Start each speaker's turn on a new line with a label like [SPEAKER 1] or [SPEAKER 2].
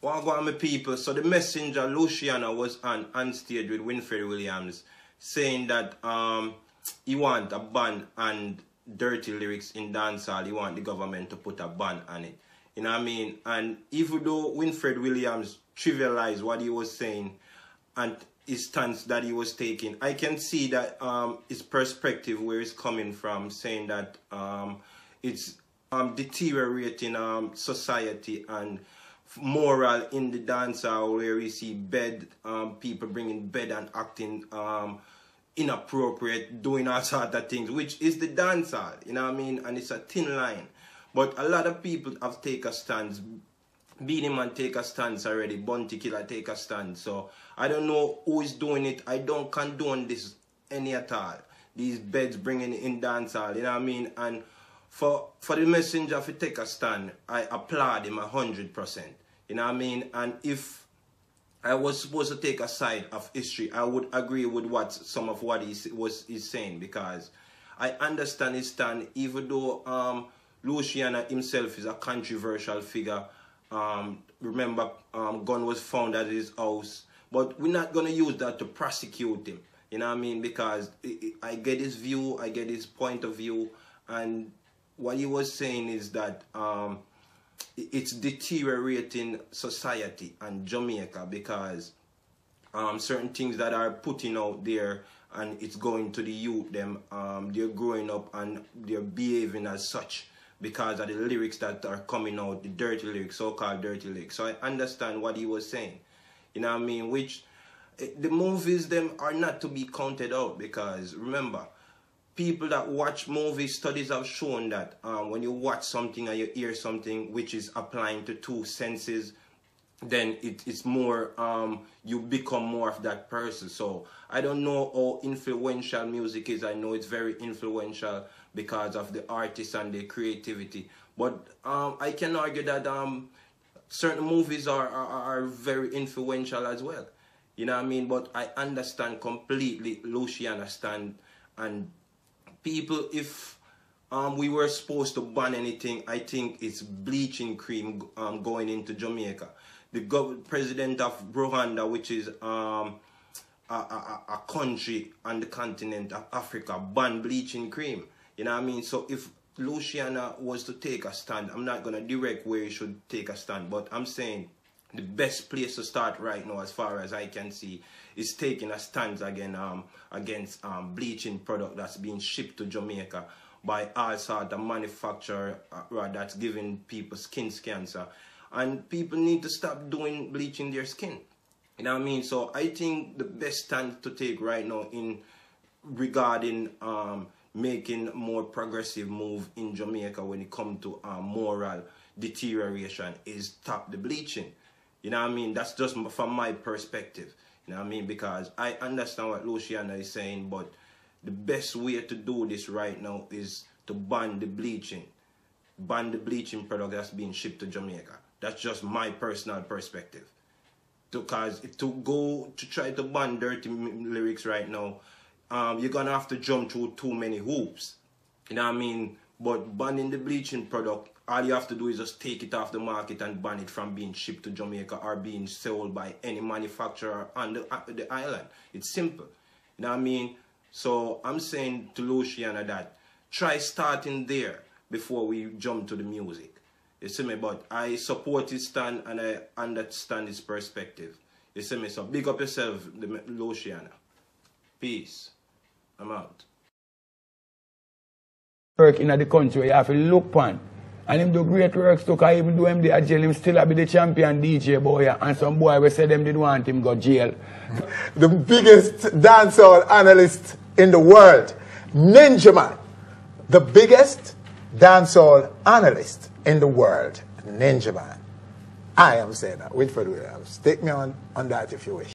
[SPEAKER 1] What on my people? So the messenger Luciano was on on stage with Winford Williams saying that um he want a ban and dirty lyrics in dancehall. He want the government to put a ban on it. You know what I mean? And even though Winford Williams trivialized what he was saying and his stance that he was taking, I can see that um, his perspective where he's coming from, saying that um, it's um, deteriorating um, society and moral in the dancehall where we see bed um, people bringing bed and acting um, inappropriate, doing all sort of things, which is the dancehall, you know what I mean? And it's a thin line. But a lot of people have taken a stance. Beenie Man take a stance already. Bounty Killer take a stance. So I don't know who is doing it. I don't condone this any at all. These beds bringing in dancehall, you know what I mean? And for for the messenger to take a stand, I applaud him hundred percent. You know what I mean? And if I was supposed to take a side of history, I would agree with what some of what he was is saying because I understand his stand, even though um, Luciano himself is a controversial figure. Um, remember, um, gun was found at his house, but we're not gonna use that to prosecute him. You know what I mean? Because I get his view, I get his point of view, and what he was saying is that um, it's deteriorating society and Jamaica because um, certain things that are putting out there and it's going to the youth them um, they're growing up and they're behaving as such because of the lyrics that are coming out the dirty lyrics so-called dirty lyrics. So i understand what he was saying. You know what i mean? Which eh, the movies them are not to be counted out because remember people that watch movies, studies have shown that um, when you watch something and you hear something which is applying to two senses, then it, it's more, um, you become more of that person. So I don't know how influential music is. I know it's very influential because of the artists and their creativity. But um, I can argue that um, certain movies are, are, are very influential as well. You know what I mean? But I understand completely Luciano stand and people, if um, we were supposed to ban anything, I think it's bleaching cream um, going into Jamaica. The president of Rwanda, which is um, a, a, a, country on the continent of Africa, banned bleaching cream. You know what I mean? So if Luciano was to take a stand, I'm not going to direct where he should take a stand, but I'm saying the best place to start right now, as far as I can see, is taking a stance again um, against um, bleaching product that's being shipped to Jamaica by all of manufacturer uh, that's giving people skin cancer. And people need to stop doing bleaching their skin. You know what I mean? So I think the best stance to take right now in regarding um, making more progressive move in Jamaica when it comes to um, moral deterioration is stop the bleaching. You know what I mean? That's just from my perspective. You know what I mean? Because I understand what Luciano is saying, but the best way to do this right now is to ban the bleaching. Ban the bleaching product that's being shipped to Jamaica. That's just my personal perspective. Because to go to try to ban dirty lyrics right now, um, you're gonna have to jump through too many hoops. You know what I mean? But banning the bleaching product all you have to do is just take it off the market and ban it from being shipped to Jamaica or being sold by any manufacturer on the, uh, the island. It's simple. You know what I mean? So I'm saying to Luciano that try starting there before we jump to the music. You see me? But I support his stand and I understand his perspective. You see me? So big up yourself, Luciano. Peace. I'm out.
[SPEAKER 2] Work in the country, you have to look on. And him do great works too, cause even though him the jail, him still be the champion DJ boy. And some boy we say them didn't want him go jail.
[SPEAKER 3] the biggest dancehall analyst in the world, Ninja Man. The biggest dancehall analyst in the world, Ninja Man. I am saying that. Winford Williams. Take me on, on that if you wish.